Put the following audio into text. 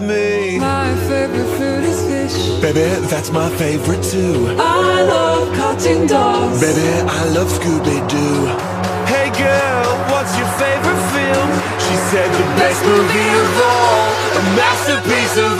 me. My favorite food is fish. Baby, that's my favorite too. I love cutting dogs. Baby, I love Scooby-Doo. Hey girl, what's your favorite film? She said the best movie of all, a masterpiece of